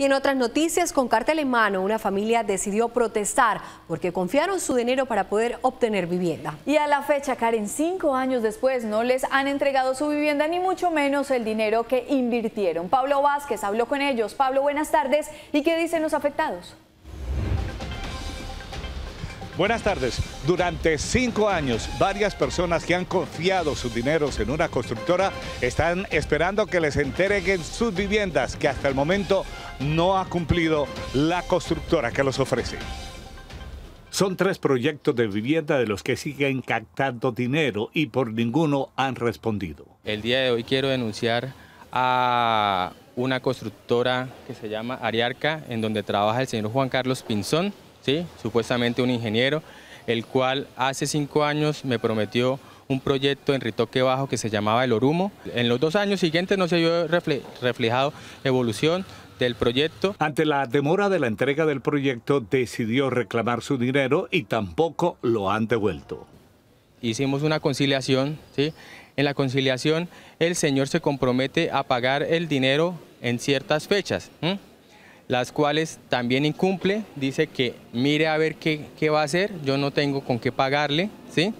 Y en otras noticias, con cartel en mano, una familia decidió protestar porque confiaron su dinero para poder obtener vivienda. Y a la fecha, Karen, cinco años después no les han entregado su vivienda ni mucho menos el dinero que invirtieron. Pablo Vázquez habló con ellos. Pablo, buenas tardes. ¿Y qué dicen los afectados? Buenas tardes. Durante cinco años, varias personas que han confiado sus dineros en una constructora están esperando que les entreguen sus viviendas, que hasta el momento no ha cumplido la constructora que los ofrece. Son tres proyectos de vivienda de los que siguen captando dinero y por ninguno han respondido. El día de hoy quiero denunciar a una constructora que se llama Ariarca, en donde trabaja el señor Juan Carlos Pinzón ¿sí? supuestamente un ingeniero, el cual hace cinco años me prometió un proyecto en Ritoque Bajo que se llamaba El Orumo. En los dos años siguientes no se vio reflejado evolución del proyecto. Ante la demora de la entrega del proyecto, decidió reclamar su dinero y tampoco lo han devuelto. Hicimos una conciliación, ¿sí? En la conciliación el señor se compromete a pagar el dinero en ciertas fechas las cuales también incumple, dice que mire a ver qué, va a hacer, yo no tengo con qué pagarle, ¿sí?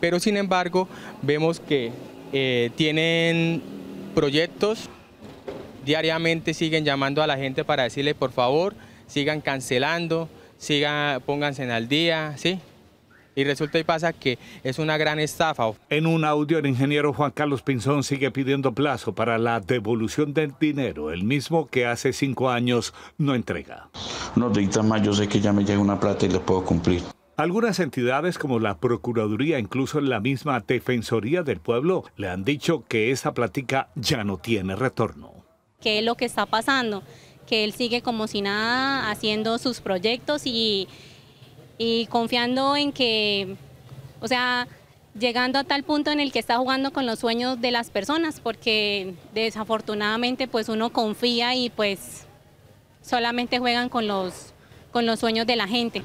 Pero sin embargo, vemos que eh, tienen proyectos, diariamente siguen llamando a la gente para decirle por favor, sigan cancelando, sigan, pónganse al día, ¿sí? Y resulta y pasa que es una gran estafa. En un audio, el ingeniero Juan Carlos Pinzón sigue pidiendo plazo para la devolución del dinero, el mismo que hace cinco años no entrega. No, días más yo sé que ya me llega una plata y le puedo cumplir. Algunas entidades como la Procuraduría, incluso la misma Defensoría del Pueblo, le han dicho que esa plática ya no tiene retorno. ¿Qué es lo que está pasando? Que él sigue como si nada haciendo sus proyectos y y confiando en que, o sea, llegando a tal punto en el que está jugando con los sueños de las personas, porque desafortunadamente pues uno confía y pues solamente juegan con los, con los sueños de la gente.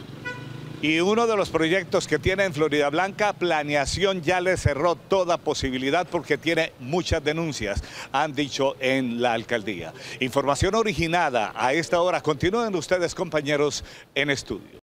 Y uno de los proyectos que tiene en Florida Blanca, Planeación ya le cerró toda posibilidad porque tiene muchas denuncias, han dicho en la alcaldía. Información originada a esta hora. Continúen ustedes compañeros en estudio.